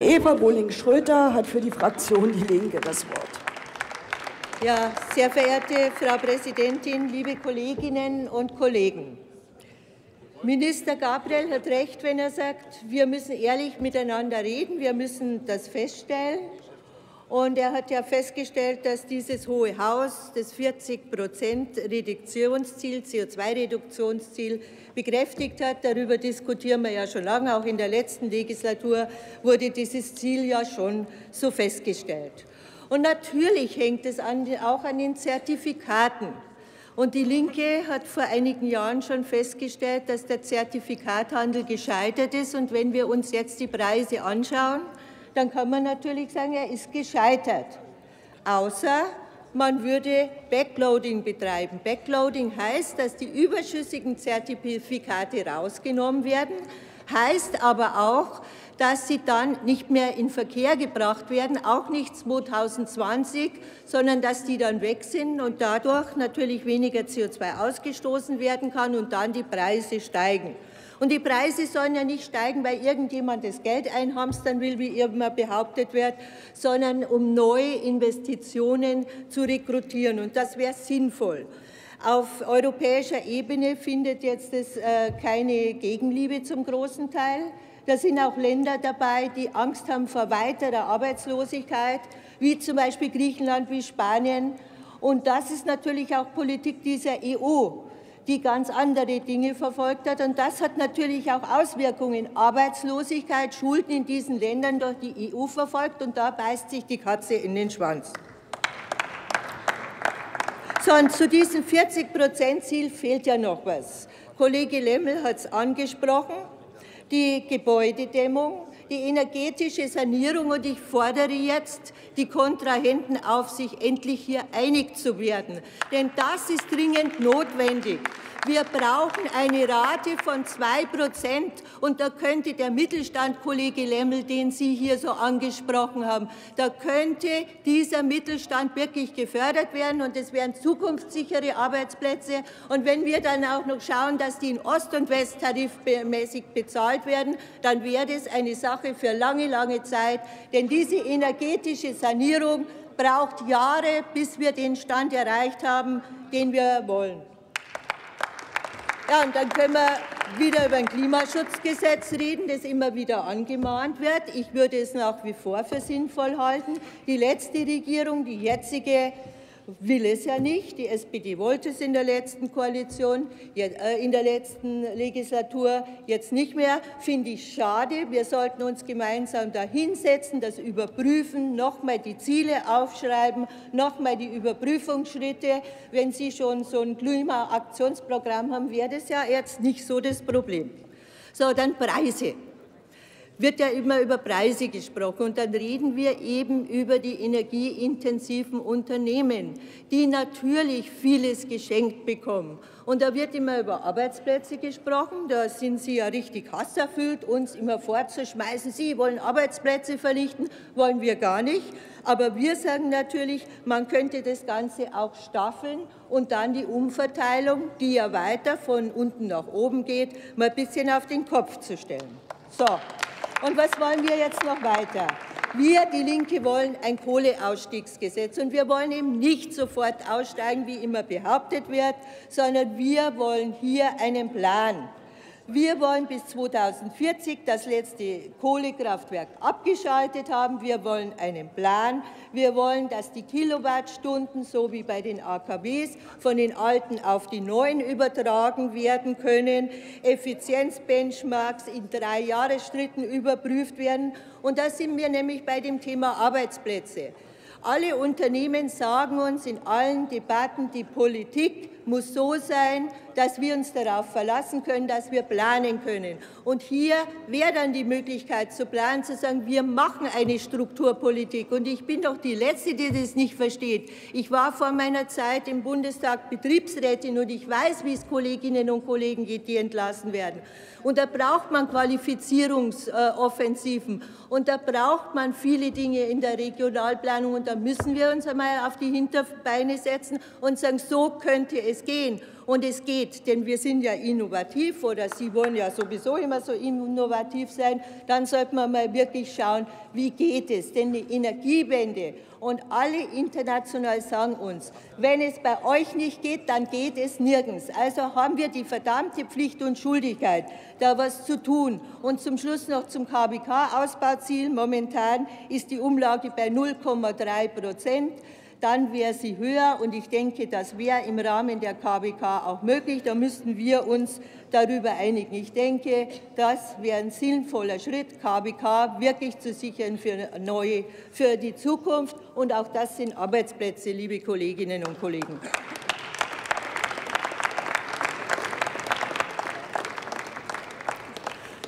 Eva Bohling-Schröter hat für die Fraktion Die Linke das Wort. Ja, sehr verehrte Frau Präsidentin, liebe Kolleginnen und Kollegen! Minister Gabriel hat recht, wenn er sagt, wir müssen ehrlich miteinander reden, wir müssen das feststellen. Und er hat ja festgestellt, dass dieses Hohe Haus das 40 Prozent Reduktionsziel, CO2-Reduktionsziel bekräftigt hat. Darüber diskutieren wir ja schon lange. Auch in der letzten Legislatur wurde dieses Ziel ja schon so festgestellt. Und natürlich hängt es auch an den Zertifikaten. Und die Linke hat vor einigen Jahren schon festgestellt, dass der Zertifikathandel gescheitert ist. Und wenn wir uns jetzt die Preise anschauen, dann kann man natürlich sagen, er ist gescheitert. Außer man würde Backloading betreiben. Backloading heißt, dass die überschüssigen Zertifikate rausgenommen werden, heißt aber auch, dass sie dann nicht mehr in Verkehr gebracht werden, auch nicht 2020, sondern dass die dann weg sind und dadurch natürlich weniger CO2 ausgestoßen werden kann und dann die Preise steigen. Und die Preise sollen ja nicht steigen, weil irgendjemand das Geld einhamstern will, wie immer behauptet wird, sondern um neue Investitionen zu rekrutieren. Und das wäre sinnvoll. Auf europäischer Ebene findet jetzt das, äh, keine Gegenliebe zum großen Teil. Da sind auch Länder dabei, die Angst haben vor weiterer Arbeitslosigkeit, wie zum Beispiel Griechenland, wie Spanien. Und das ist natürlich auch Politik dieser EU, die ganz andere Dinge verfolgt hat. Und das hat natürlich auch Auswirkungen. Arbeitslosigkeit, Schulden in diesen Ländern durch die EU verfolgt. Und da beißt sich die Katze in den Schwanz. So, zu diesem 40-Prozent-Ziel fehlt ja noch was. Kollege Lemmel hat es angesprochen die Gebäudedämmung, die energetische Sanierung. Und ich fordere jetzt die Kontrahenten auf, sich endlich hier einig zu werden. Denn das ist dringend notwendig. Wir brauchen eine Rate von zwei Prozent. Und da könnte der Mittelstand, Kollege Lemmel, den Sie hier so angesprochen haben, da könnte dieser Mittelstand wirklich gefördert werden. Und es wären zukunftssichere Arbeitsplätze. Und wenn wir dann auch noch schauen, dass die in Ost- und West tarifmäßig bezahlt werden, dann wäre das eine Sache für lange, lange Zeit. Denn diese energetische Sanierung braucht Jahre, bis wir den Stand erreicht haben, den wir wollen. Ja, und dann können wir wieder über ein Klimaschutzgesetz reden, das immer wieder angemahnt wird. Ich würde es nach wie vor für sinnvoll halten. Die letzte Regierung, die jetzige, will es ja nicht. Die SPD wollte es in der letzten Koalition, äh, in der letzten Legislatur jetzt nicht mehr. Finde ich schade. Wir sollten uns gemeinsam da hinsetzen, das überprüfen, nochmal die Ziele aufschreiben, nochmal die Überprüfungsschritte. Wenn Sie schon so ein Klimaaktionsprogramm haben, wäre das ja jetzt nicht so das Problem. So, dann Preise wird ja immer über Preise gesprochen und dann reden wir eben über die energieintensiven Unternehmen, die natürlich vieles geschenkt bekommen. Und da wird immer über Arbeitsplätze gesprochen. Da sind Sie ja richtig hasserfüllt, uns immer vorzuschmeißen. Sie wollen Arbeitsplätze vernichten, wollen wir gar nicht. Aber wir sagen natürlich, man könnte das Ganze auch staffeln und dann die Umverteilung, die ja weiter von unten nach oben geht, mal ein bisschen auf den Kopf zu stellen. So. Und was wollen wir jetzt noch weiter? Wir, die Linke, wollen ein Kohleausstiegsgesetz. Und wir wollen eben nicht sofort aussteigen, wie immer behauptet wird, sondern wir wollen hier einen Plan. Wir wollen bis 2040 das letzte Kohlekraftwerk abgeschaltet haben. Wir wollen einen Plan. Wir wollen, dass die Kilowattstunden, so wie bei den AKWs, von den alten auf die neuen übertragen werden können. Effizienzbenchmarks in drei Jahresschritten überprüft werden. Und da sind wir nämlich bei dem Thema Arbeitsplätze. Alle Unternehmen sagen uns in allen Debatten, die Politik muss so sein, dass wir uns darauf verlassen können, dass wir planen können. Und hier wäre dann die Möglichkeit zu planen, zu sagen, wir machen eine Strukturpolitik. Und ich bin doch die Letzte, die das nicht versteht. Ich war vor meiner Zeit im Bundestag Betriebsrätin und ich weiß, wie es Kolleginnen und Kollegen geht, die entlassen werden. Und da braucht man Qualifizierungsoffensiven. Und da braucht man viele Dinge in der Regionalplanung. Und da müssen wir uns einmal auf die Hinterbeine setzen und sagen, so könnte es es gehen. Und es geht, denn wir sind ja innovativ oder Sie wollen ja sowieso immer so innovativ sein. Dann sollte man mal wirklich schauen, wie geht es? Denn die Energiewende und alle international sagen uns, wenn es bei euch nicht geht, dann geht es nirgends. Also haben wir die verdammte Pflicht und Schuldigkeit, da was zu tun. Und zum Schluss noch zum KBK-Ausbauziel. Momentan ist die Umlage bei 0,3 Prozent dann wäre sie höher. Und ich denke, das wäre im Rahmen der KBK auch möglich. Da müssten wir uns darüber einigen. Ich denke, das wäre ein sinnvoller Schritt, KBK wirklich zu sichern für, neue, für die Zukunft. Und auch das sind Arbeitsplätze, liebe Kolleginnen und Kollegen.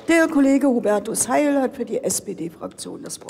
Der Kollege Hubertus Heil hat für die SPD-Fraktion das Wort.